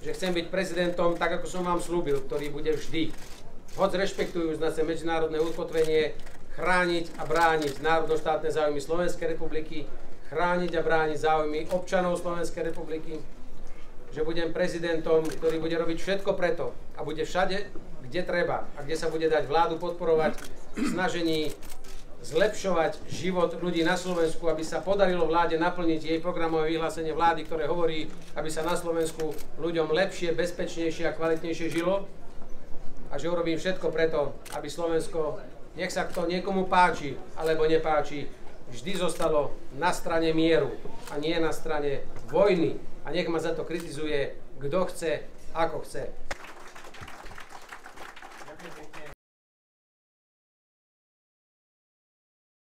budem byť prezidentom, tak ako som vám slúbil, ktorý bude vždy, hoď rešpektujúc naše medzinárodné ukotvenie, chrániť a brániť národnoštátne záujmy Slovenskej republiky, chrániť a brániť záujmy občanov Slovenskej republiky, že budem prezidentom, ktorý bude robiť všetko preto a bude všade, kde treba a kde sa bude dať vládu podporovať v snažení zlepšovať život ľudí na Slovensku, aby sa podarilo vláde naplniť jej programové vyhlásenie vlády, ktoré hovorí, aby sa na Slovensku ľuďom lepšie, bezpečnejšie a kvalitnejšie žilo a že urobím všetko preto, aby Slovensko, nech sa to niekomu páči alebo nepáči, vždy zostalo na strane mieru a nie na strane vojny. A nech ma za to kritizuje, kto chce, ako chce.